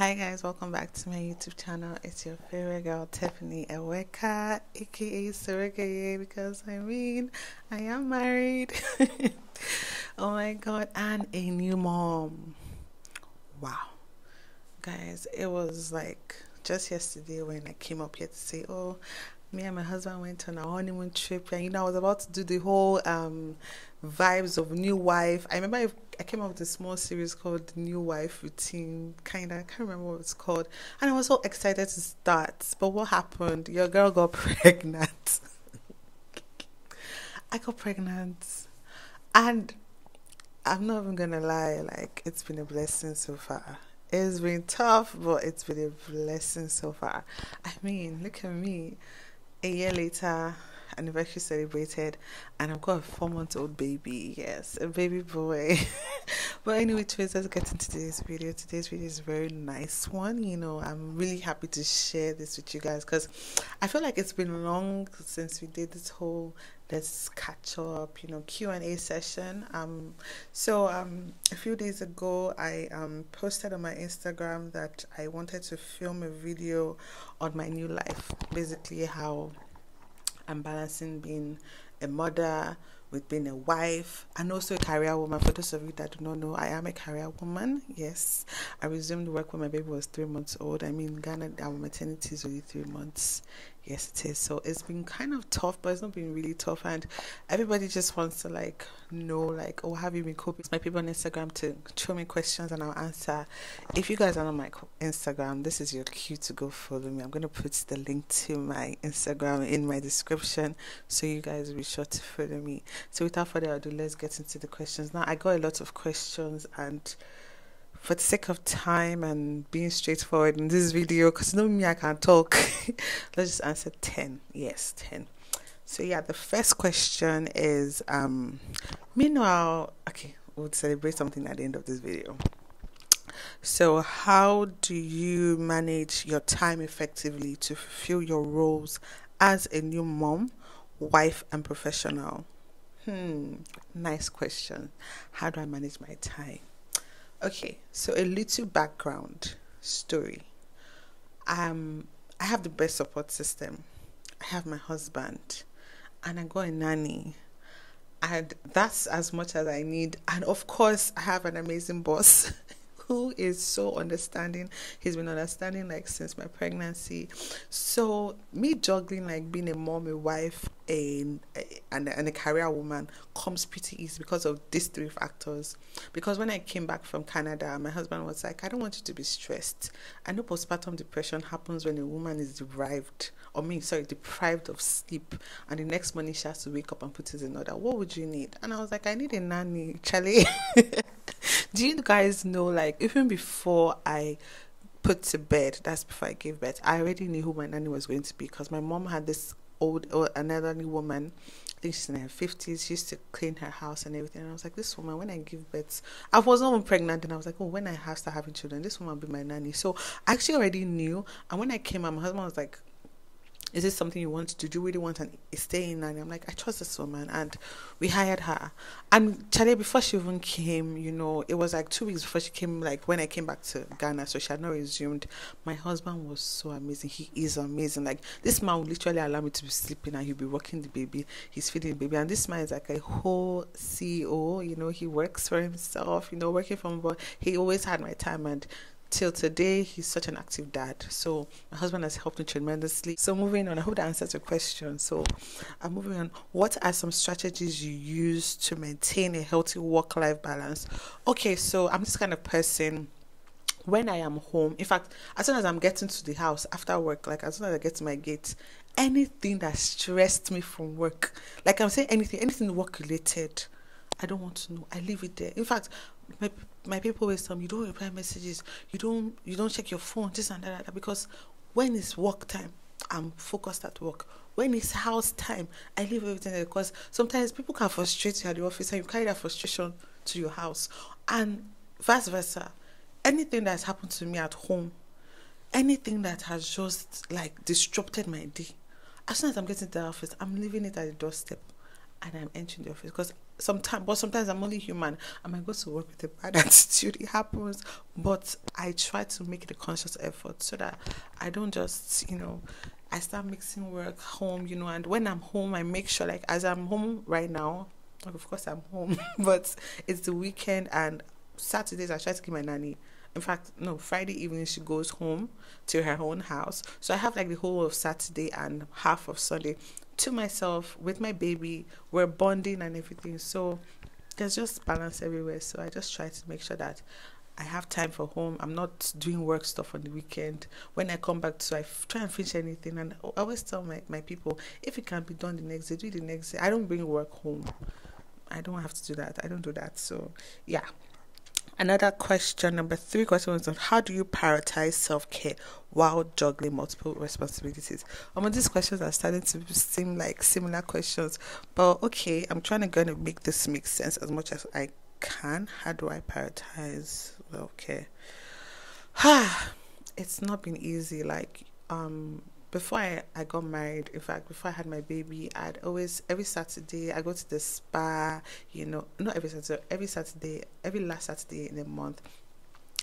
Hi guys, welcome back to my YouTube channel. It's your favorite girl Tiffany Eweka, aka Surrogate, because I mean I am married. oh my god, and a new mom. Wow. Guys, it was like just yesterday when I came up here to say, Oh, me and my husband went on a honeymoon trip and you know I was about to do the whole um vibes of new wife. I remember I came up with a small series called the New Wife Routine, kind of. I can't remember what it's called. And I was so excited to start. But what happened? Your girl got pregnant. I got pregnant. And I'm not even to lie, like, it's been a blessing so far. It's been tough, but it's been a blessing so far. I mean, look at me. A year later, anniversary celebrated and I've got a four month old baby. Yes, a baby boy. but anyway, let's get into today's video. Today's video is a very nice one. You know, I'm really happy to share this with you guys because I feel like it's been long since we did this whole let's catch up you know q&a session um so um a few days ago i um posted on my instagram that i wanted to film a video on my new life basically how I'm balancing being a mother with being a wife and also a career woman. For those of you that do not know, I am a career woman. Yes, I resumed work when my baby was three months old. I mean, Ghana, our maternity is only three months. Yes, it is. So it's been kind of tough, but it's not been really tough. And everybody just wants to like know, like, oh, have you been coping? My people on Instagram to throw me questions and I'll answer. If you guys are on my Instagram, this is your cue to go follow me. I'm going to put the link to my Instagram in my description so you guys will be sure to follow me. So without further ado, let's get into the questions. Now, I got a lot of questions and for the sake of time and being straightforward in this video, because you know me, I can talk. Let's just answer 10. Yes, 10. So, yeah, the first question is um, meanwhile, okay, we'll celebrate something at the end of this video. So, how do you manage your time effectively to fulfill your roles as a new mom, wife, and professional? Hmm, nice question. How do I manage my time? Okay, so a little background story. Um, I have the best support system. I have my husband, and I got a nanny, and that's as much as I need. And of course, I have an amazing boss. who is so understanding. He's been understanding like since my pregnancy. So me juggling like being a mom, a wife, and, and a career woman comes pretty easy because of these three factors. Because when I came back from Canada, my husband was like, I don't want you to be stressed. I know postpartum depression happens when a woman is deprived, or me, sorry, deprived of sleep, and the next morning she has to wake up and put it in order. What would you need? And I was like, I need a nanny, Charlie. Do you guys know, like, even before I put to bed, that's before I gave birth, I already knew who my nanny was going to be because my mom had this old, or an elderly woman. I think she's in her 50s. She used to clean her house and everything. And I was like, this woman, when I give birth, I was not even pregnant. And I was like, oh, when I have start having children, this woman will be my nanny. So I actually already knew. And when I came out, my husband was like, is this something you want to do? Do you really want to stay in? And I'm like, I trust this woman. And we hired her. And Charlie, before she even came, you know, it was like two weeks before she came, like when I came back to Ghana. So she had not resumed. My husband was so amazing. He is amazing. Like, this man would literally allow me to be sleeping and he'll be working the baby. He's feeding the baby. And this man is like a whole CEO. You know, he works for himself, you know, working from, but he always had my time. And till today he's such an active dad. So my husband has helped me tremendously. So moving on i hope that answers your question. So i'm moving on. What are some strategies you use to maintain a healthy work-life balance? Okay so i'm this kind of person when i am home in fact as soon as i'm getting to the house after work like as soon as i get to my gate anything that stressed me from work like i'm saying anything anything work related I don't want to know. I leave it there. In fact, my my people always tell me you don't reply messages, you don't you don't check your phone, this and that, that because when it's work time, I'm focused at work. When it's house time, I leave everything there because sometimes people can frustrate you at the office and you carry that frustration to your house. And vice versa. Anything that's happened to me at home, anything that has just like disrupted my day, as soon as I'm getting to the office, I'm leaving it at the doorstep and I'm entering the office because sometimes but sometimes i'm only human. I might go to work with a bad attitude. It happens. But i try to make it a conscious effort so that i don't just you know i start mixing work home you know and when i'm home i make sure like as i'm home right now of course i'm home but it's the weekend and saturdays i try to keep my nanny in fact no friday evening she goes home to her own house so i have like the whole of saturday and half of sunday to myself with my baby we're bonding and everything so there's just balance everywhere so i just try to make sure that I have time for home. I'm not doing work stuff on the weekend. When I come back to, I f- try and finish anything. And I always tell my, my people, if it can be done the next day, do it the next day. I don't bring work home. I don't have to do that. I don't do that. So, yeah. Another question, number three question was on how do you prioritize self care while juggling multiple responsibilities? Um, these questions are starting to seem like similar questions, but okay, I'm trying to gonna make this make sense as much as I can. How do I prioritize self care? it's not been easy. Like um, before I, I got married, in fact, before I had my baby, I'd always, every Saturday, I go to the spa, you know, not every Saturday, every Saturday, every last Saturday in the month,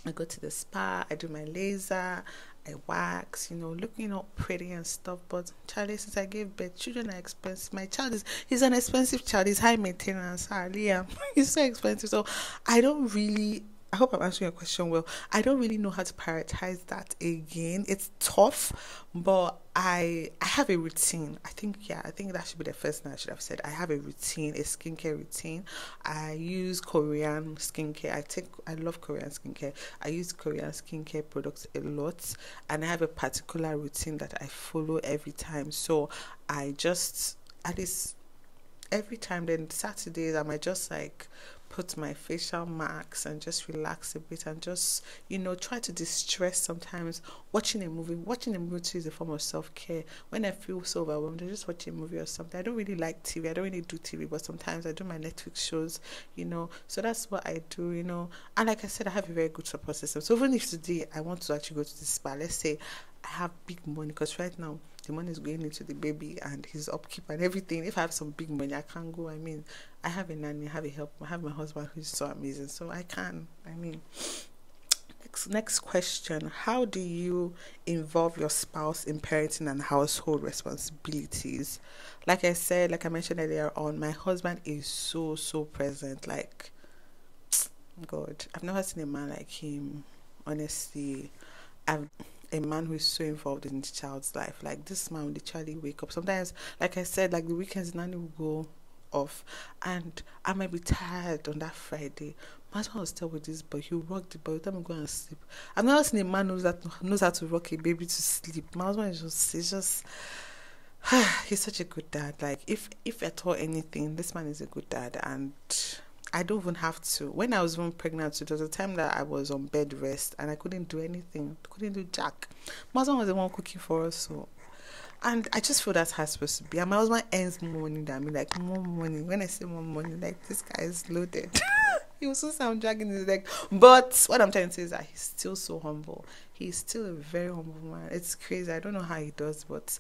I go to the spa, I do my laser, I wax, you know, looking all pretty and stuff. But Charlie, since I gave birth, children are expensive. My child is he's an expensive child. He's high maintenance. Ah, Liam, he's so expensive. So I don't really I hope I'm answering your question well. I don't really know how to prioritize that again. It's tough, but I I have a routine. I think yeah, I think that should be the first thing I should have said. I have a routine, a skincare routine. I use Korean skincare. I take I love Korean skincare. I use Korean skincare products a lot and I have a particular routine that I follow every time. So I just at least every time then Saturdays I might just like put my facial marks and just relax a bit and just you know try to distress sometimes. Watching a movie watching a movie too is a form of self-care. When i feel so overwhelmed i just watch a movie or something. I don't really like tv i don't really do tv but sometimes i do my netflix shows you know. So that's what i do you know. And like i said i have a very good support system. So even if today i want to actually go to the spa let's say i have big money because right now the money is going into the baby and his upkeep and everything. If I have some big money, I can't go. I mean, I have a nanny, I have a help, I have my husband who's so amazing, so I can. I mean, next next question: How do you involve your spouse in parenting and household responsibilities? Like I said, like I mentioned earlier on, my husband is so so present. Like, God, I've never seen a man like him. Honestly, I've a man who is so involved in the child's life. Like this man will literally wake up. Sometimes, like I said, like the weekends, nanny will go off, and I might be tired on that Friday. My husband will still with this boy. He'll rock the boy. Let me go and sleep. I've never seen a man knows that knows how to rock a baby to sleep. My husband is just, he's just. he's such a good dad. Like if if at all anything, this man is a good dad, and I don't even have to. When I was even pregnant, it was a time that I was on bed rest and I couldn't do anything, couldn't do jack. My husband was the one cooking for us, so and I just feel that's how it's supposed to be. And my husband more money than me, like more money. When I say more money, like this guy is loaded. he was so sound dragging his leg. But what I'm trying to say is that he's still so humble. He's still a very humble man. It's crazy. I don't know how he does, but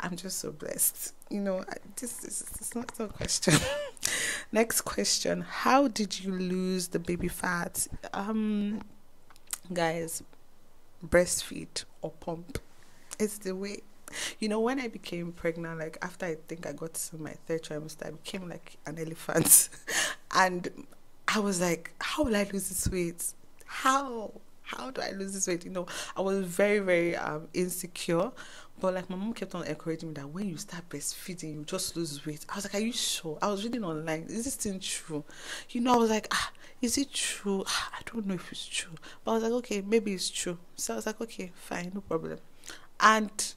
I'm just so blessed. You know, this, is not a question. Next question: How did you lose the baby fat? Um, guys, breastfeed or pump. It's the way. You know, when I became pregnant, like after I think I got to my third trimester, I became like an elephant, and I was like, "How will I lose this weight? How?" how do I lose this weight? You know, I was very, very um, insecure. But like my mom kept on encouraging me that when you start breastfeeding, you just lose weight. I was like, Are you sure? I was reading online. Is this thing true? You know, I was like, ah, is it true? Ah, I don't know if it's true. But I was like, okay, maybe it's true. So I was like, okay, fine, no problem. And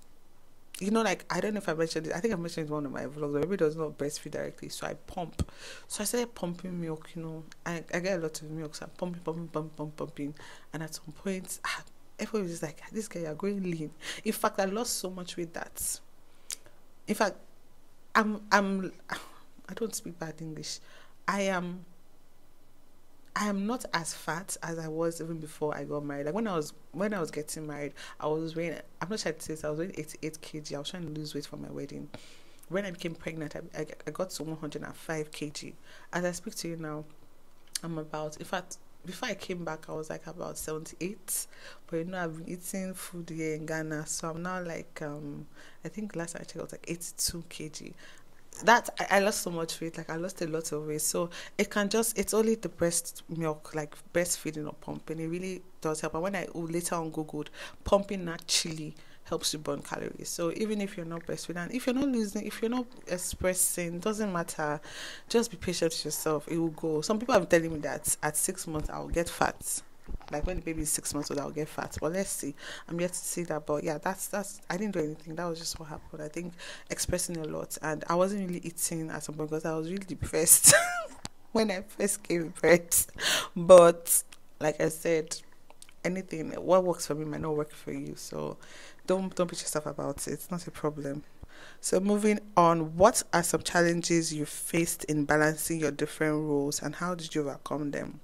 you know, like I don't know if I mentioned it. I think I mentioned it one of my vlogs. The baby does not breastfeed directly, so I pump. So I started pumping milk. You know, I I get a lot of milk, so I'm pumping, pumping, pumping, pumping, pumping. And at some point, ah, everybody was like, "This guy, you're going lean." In fact, I lost so much weight that, in fact, I'm I'm I don't speak bad English. I am I am not as fat as I was even before I got married. Like when I was when I was getting married, I was weighing. I'm not sure to say this, I was weighing 88 kg. I was trying to lose weight for my wedding, when I became pregnant, I, I, I got to 105 kg. As I speak to you now, I'm about, in fact, before I came back, I was like about 78. But you know, I've been eating food here in Ghana, so I'm now like, um, I think last I checked, I was like 82 kg. That I, I lost so much weight, like I lost a lot of weight. So it can just, it's only the breast milk, like breastfeeding or pumping. It really does help. And when I later on Googled, pumping naturally helps you burn calories. So even if you're not breastfeeding, if you're not losing, if you're not expressing, doesn't matter. Just be patient with yourself. It will go. Some people have been telling me that at six months I'll get fat. Like when the baby is six months old, I'll get fat. But let's see. I'm yet to see that. But yeah, that's that's. I didn't do anything. That was just what happened. I think expressing a lot, and I wasn't really eating at some point because I was really depressed when I first came birth. But like I said, anything what works for me might not work for you. So don't don't beat yourself about it. It's not a problem. So moving on, what are some challenges you faced in balancing your different roles and how did you overcome them?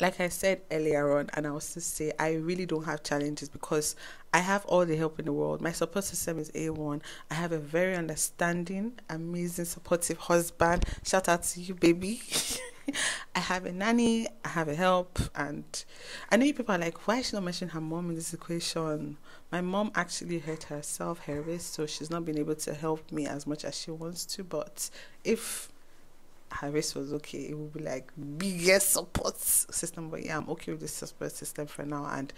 Like I said earlier on, and I will still say, I really don't have challenges because I have all the help in the world. My support system is A1. I have a very understanding, amazing, supportive husband. Shout out to you, baby. I have a nanny, I have a help, and I know people are like, why is she not her mom in this equation? My mom actually hurt herself, her wrist, so she's not been able to help me as much as she wants to. But if her wrist was okay, it would be like biggest support system. But yeah, I'm okay with this support system for now, and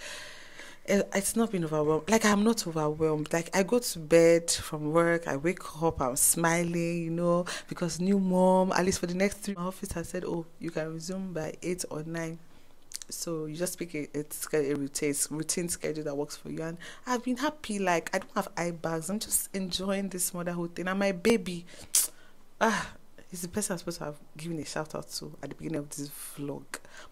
it, it's not been overwhelmed. Like I'm not overwhelmed. Like I go to bed from work, I wake up, I'm smiling, you know, because new mom. At least for the next three, my office has said, oh, you can resume by eight or nine. So you just pick a, a routine, routine schedule that works for you. And I've been happy. Like I don't have eye bags. I'm just enjoying this motherhood thing. And my baby, ah, He's the person I'm supposed to have given a shout out to at the beginning of this vlog.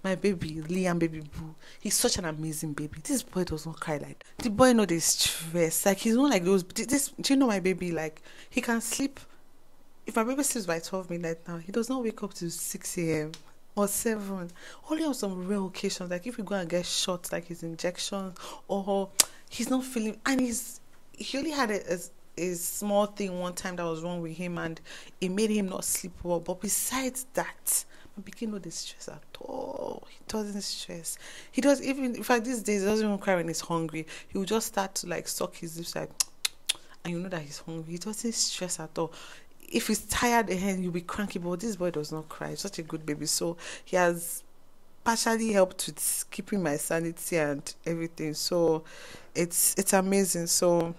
My baby, Liam Baby Boo. He's such an amazing baby. This boy does not cry like the boy know this stress. Like he's not like those this do you know my baby like he can sleep if my baby sleeps by twelve midnight now, he does not wake up to six AM or seven. Only on some rare occasions, like if we go and get shots like his injections or he's not feeling and he's he only had a, a a small thing one time that was wrong with him and it made him not sleep well. But besides that, my begin no stress at all. He doesn't stress. He does even in fact these days he doesn't even cry when he's hungry. He will just start to like suck his lips like and you know that he's hungry. He doesn't stress at all. If he's tired eh, again, you'll be cranky, but this boy does not cry. He's such a good baby. So he has partially helped with keeping my sanity and everything. So it's it's amazing. So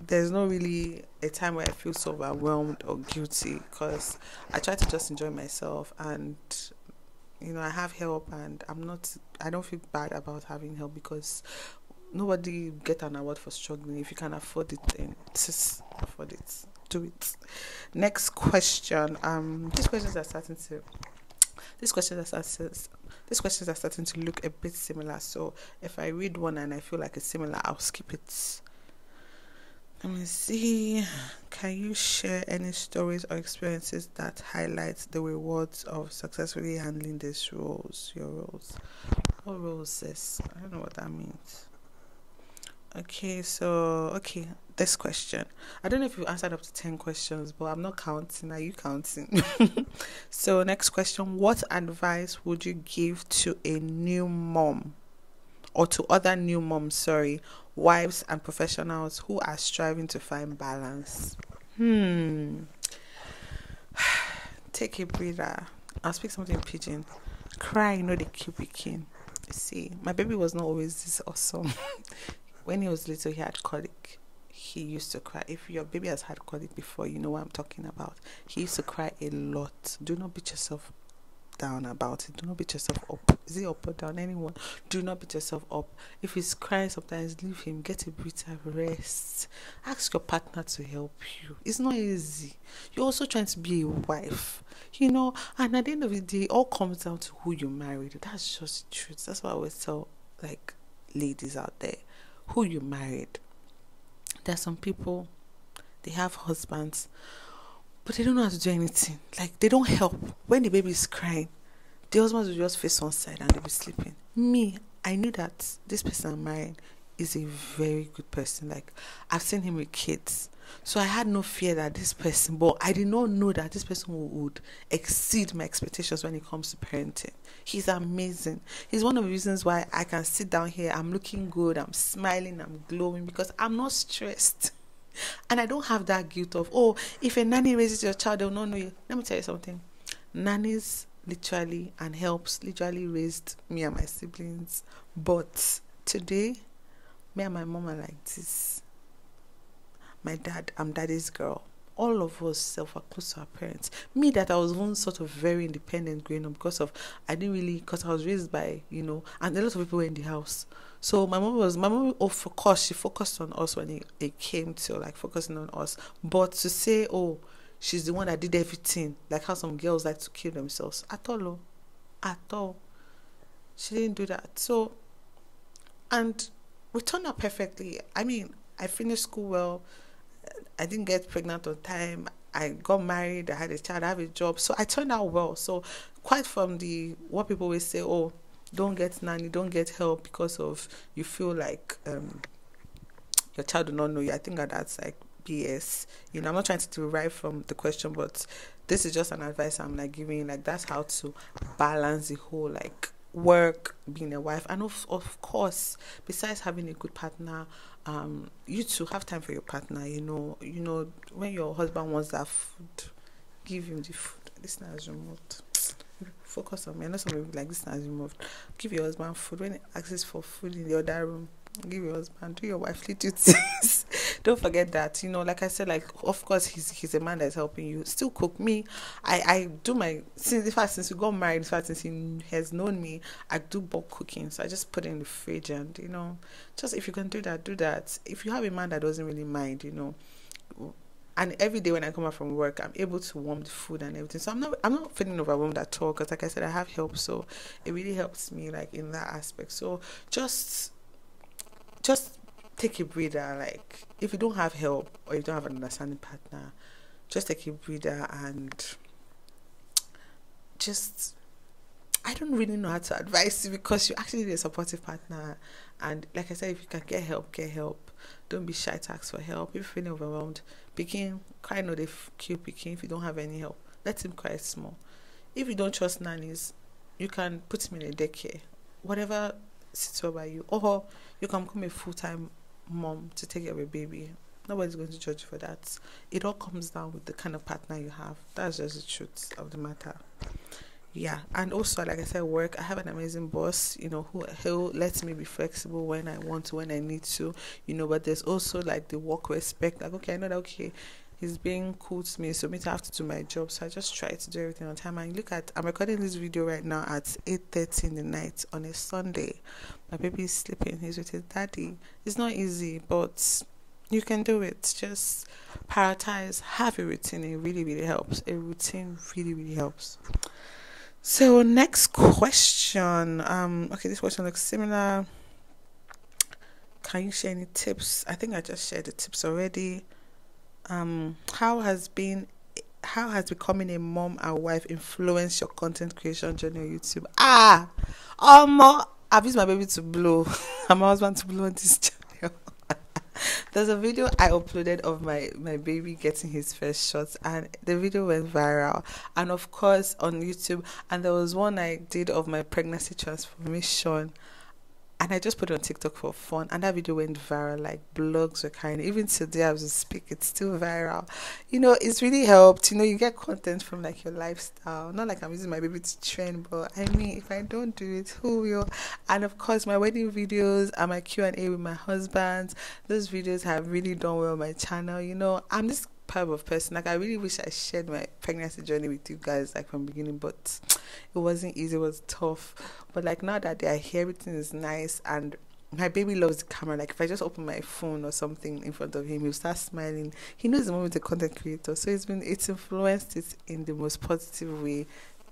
there's not really a time where I feel so overwhelmed or guilty because I try to just enjoy myself and you know I have help and I'm not I don't feel bad about having help because nobody get an award for struggling. If you can afford it then just afford it. Do it. Next question. Um these questions are starting to these questions are starting these questions are starting to look a bit similar. So if I read one and I feel like it's similar I'll skip it let me see. Can you share any stories or experiences that highlight the rewards of successfully handling these roles, your roles? What roles is? I don't know what that means. Okay, so okay, this question. I don't know if you answered up to ten questions, but I'm not counting. Are you counting? so next question: What advice would you give to a new mom, or to other new moms? Sorry, wives and professionals who are striving to find balance. Hmm. Take a breather. I'll speak something in pidgin. Cry, you know, the keep picking. See, my baby was not always this awesome. when he was little, he had colic. He used to cry. If your baby has had colic before, you know what I'm talking about. He used to cry a lot. Do not beat yourself down about it. Do not beat yourself up. Is it up or down? Anyone? Do not beat yourself up. If he's crying sometimes, leave him. Get a breather, rest. Ask your partner to help you. It's not easy. You're also trying to be a wife, you know. And at the end of the day, it all comes down to who you married. That's just the truth. That's what I always tell like ladies out there. Who you married. There's some people they have husbands but they don't know how to do anything. Like they don't help. When the baby is crying, the husband will just face one side and they'll be sleeping. Me, I knew that this person I'm marrying is a very good person. Like I've seen him with kids. So I had no fear that this person, but I did not know that this person would exceed my expectations when it comes to parenting. He's amazing. He's one of the reasons why I can sit down here. I'm looking good. I'm smiling. I'm glowing because I'm not stressed. And I don't have that guilt of, oh, if a nanny raises your child, they'll not know you. Let me tell you something. Nannies literally and helps literally raised me and my siblings. But today, me and my mom are like this. My dad, I'm daddy's girl. All of us self are close to our parents. Me that I was once sort of very independent growing up because of I didn't really because I was raised by, you know, and a lot of people were in the house. So my mom was my mom oh, of course she focused on us when it, it came to like focusing on us. But to say, oh, she's the one that did everything, like how some girls like to kill themselves. At all, oh. at all. She didn't do that. So, and we turned out perfectly. I mean, I finished school well. I didn't get pregnant on time. I got married. I had a child. I have a job. So I turned out well. So quite from the what people will say, oh, don't get nanny, don't get help because of you feel like um, your child do not know you. I think that that's like BS. You know, I'm not trying to derive from the question, but this is just an advice I'm like giving. Like that's how to balance the whole like work, being a wife, and of of course, besides having a good partner, um, you to have time for your partner. You know, you know when your husband wants that food, give him the food. This is removed. Focus on me. I know some people like this is removed. Give your husband food when he asks for food in the other room give your husband, do your wifely duties. Don't forget that. You know, like I said, like of course he's he's a man that's helping you. Still cook me. I I do my since in fact since we got married, in fact since he has known me, I do bulk cooking. So I just put it in the fridge and you know, just if you can do that, do that. If you have a man that doesn't really mind, you know, and every day when I come out from work, I'm able to warm the food and everything. So I'm not I'm not feeling overwhelmed at all because, like I said, I have help, so it really helps me like in that aspect. So just just take a breather. Like if you don't have help or you don't have an understanding partner, just take a breather and just I don't really know how to advise you because you actually need a supportive partner. And like I said, if you can get help, get help. Don't be shy to ask for help. If you're feeling overwhelmed, begin cry no they cute begin if you don't have any help. Let him cry small. If you don't trust nannies, you can put him in a daycare. Whatever sits well by you. Or you can become a full time mom to take care of a baby. Nobody's going to judge you for that. It all comes down with the kind of partner you have. That's just the truth of the matter. Yeah, and also like I said, work. I have an amazing boss, you know, who who lets me be flexible when I want to, when I need to, you know. But there's also like the work respect. Like, okay, I know that. Okay, he's being cool to me, so me to have to do my job. So I just try to do everything on time. And look at, I'm recording this video right now at 8:30 in the night on a Sunday. My baby is sleeping. He's with his daddy. It's not easy, but you can do it. Just prioritize. Have a routine. It really, really helps. A routine really, really helps. So next question. Um. Okay, this question looks similar. Can you share any tips? I think I just shared the tips already. Um. How has been how has becoming a mom and wife influenced your content creation journey on YouTube? Ah, um, I've used my baby to blow. and my husband to blow on this channel. There's a video I uploaded of my, my baby getting his first shots, and the video went viral. And of course, on YouTube, and there was one I did of my pregnancy transformation and I just put it on TikTok for fun, and that video went viral. Like blogs were kind. Even today, as we speak, it's still viral. You know, it's really helped. You know, you get content from like your lifestyle. Not like I'm using my baby to trend, but I mean, if I don't do it, who will? And of course, my wedding videos and my Q and A with my husband. Those videos have really done well on my channel. You know, I'm just type of person. Like I really wish I shared my pregnancy journey with you guys like from beginning, but it wasn't easy. It was tough. But like now that they are here, everything is nice and my baby loves the camera. Like if I just open my phone or something in front of him, he'll start smiling. He knows the moment the content creator, so it's been it's influenced it in the most positive way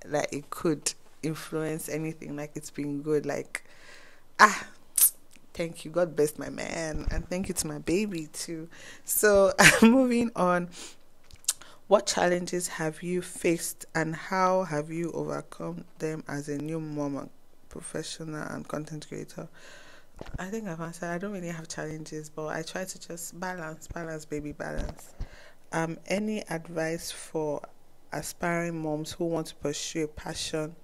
like it could influence anything. Like it's been good. Like ah Thank you. God bless my man. And thank you to my baby too. So, moving on. What challenges have you faced and how have you overcome them as a new mom professional and content creator? I think I've answered. I don't really have challenges, but I try to just balance, balance, baby, balance. Um, any advice for aspiring moms who want to pursue a passion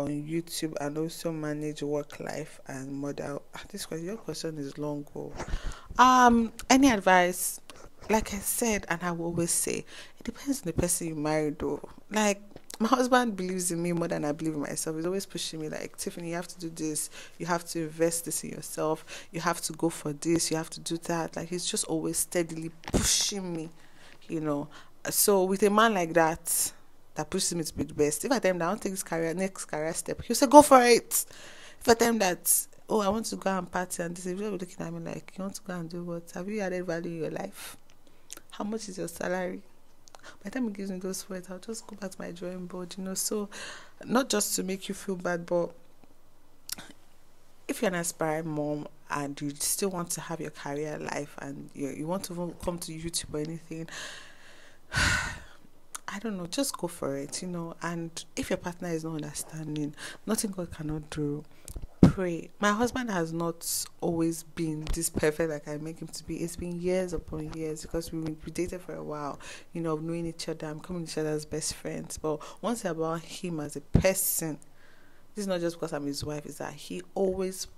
on YouTube and also manage work life and model? Ah, this question, your question is long. Ago. Um, any advice? Like I said, and I will always say, it depends on the person you marry, though. Like my husband believes in me more than I believe in myself. He's always pushing me like, Tiffany, you have to do this. You have to invest this in yourself. You have to go for this. You have to do that. Like he's just always steadily pushing me, you know. So with a man like that, that pushes me to be the best. If I tell him that I want to take this career, next career step, he'll say, go for it. If I tell him that, oh, I want to go and party and this, he'll be looking at me like, you want to go and do what? Have you added value in your life? How much is your salary? by the time he gives me those words, I'll just go back to my drawing board, you know. So, not just to make you feel bad, but if you're an aspiring mom and you still want to have your career life and you, you want to come to YouTube or anything, I don't know, just go for it, you know. And if your partner is not understanding, nothing God cannot do pray. My husband has not always been this perfect like I make him to be. It's been years upon years because we we dated for a while, you know, knowing each other, I'm coming each other as best friends. But once about him as a person, this is not just because I'm his wife, is that he always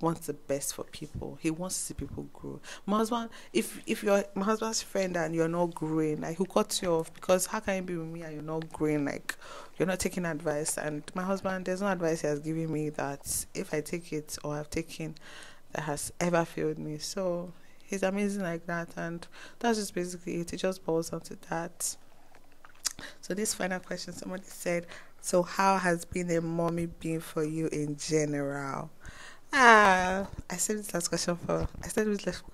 wants the best for people. He wants to see people grow. My husband, if if you're my husband's friend and you're not growing, like who cut you off? Because how can you be with me and you're not growing? Like you're not taking advice. And my husband, there's no advice he has given me that if I take it or I've taken that has ever failed me. So he's amazing like that, and that's just basically it. It just boils down to that. So this final question, somebody said, "So how has being a mommy been for you in general?" Ah, I saved this last question for. I said this last,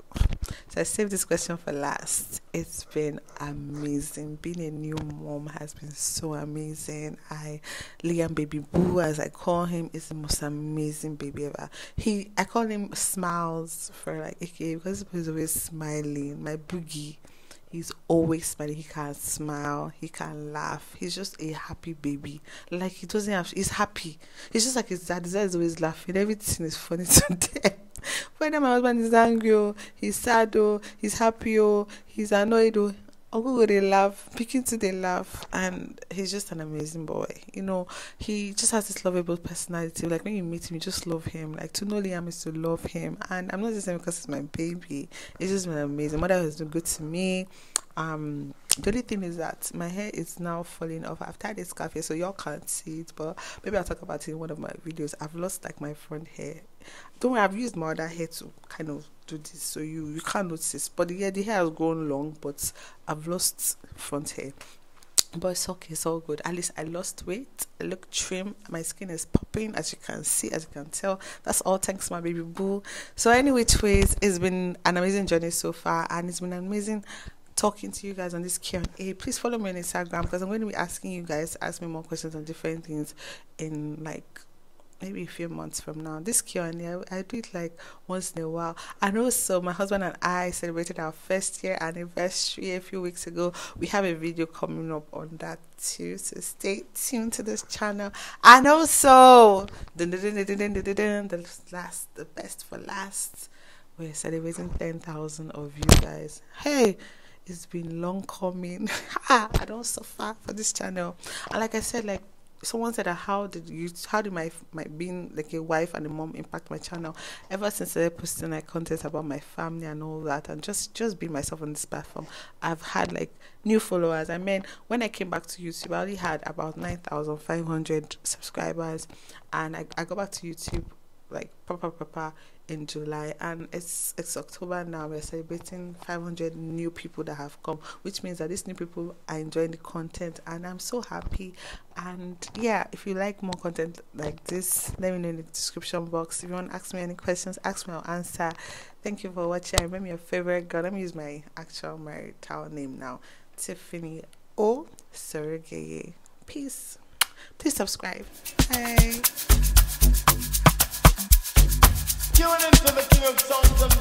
so I saved this question for last. It's been amazing. Being a new mom has been so amazing. I Liam Baby Boo, as I call him, is the most amazing baby ever. He, I call him Smiles for like okay because he's always smiling. My boogie He's always smiling. He can smile. He can laugh. He's just a happy baby. Like he doesn't have. He's happy. He's just like his dad. His dad is always laughing. Everything is funny to them. Whether my husband is angry, oh, he's sad, oh, he's happy, oh, he's annoyed, oh, Uncle they picking to they laugh, and he's just an amazing boy. You know, he just has this lovable personality. Like when you meet him, you just love him. Like to know Liam is to love him, and I'm not just saying because he's my baby. It's just been amazing. Mother has been good to me. Um, the only thing is that my hair is now falling off. I've tied this scarf here, so y'all can't see it, but maybe I'll talk about it in one of my videos. I've lost like my front hair. Don't worry, I've used my other hair to kind of do this, so you you can't notice. But yeah, the hair has grown long, but I've lost front hair. But it's okay, it's all good. At least I lost weight. I look trim. My skin is popping, as you can see, as you can tell. That's all thanks my baby boo. So, anyway, ways, it's been an amazing journey so far, and it's been amazing talking to you guys on this Q&A. Please follow me on Instagram because I'm going to be asking you guys ask me more questions on different things in like maybe a few months from now. This Q&A, I, I do it like once in a while. And also, my husband and I celebrated our first year anniversary a few weeks ago. We have a video coming up on that too, so stay tuned to this channel. And also, the last, the best for last. We're celebrating 10,000 of you guys. Hey! it's been long coming. I don't suffer for this channel. And like I said, like someone said how did you how did my my being like a wife and a mom impact my channel? Ever since i posting like content about my family and all that and just just being myself on this platform i've had like new followers. I mean when i came back to youtube i only had about 9500 subscribers and I, I got back to youtube like proper proper in July and it's it's October now we're celebrating 500 new people that have come which means that these new people are enjoying the content and I'm so happy. And yeah if you like more content like this let me know in the description box. If you want to ask me any questions ask me I'll answer. Thank you for watching. I remember your favorite girl. Let me use my actual marital name now. Tiffany O. Surrogate peace. Please subscribe. Bye Tuning into the King of Songs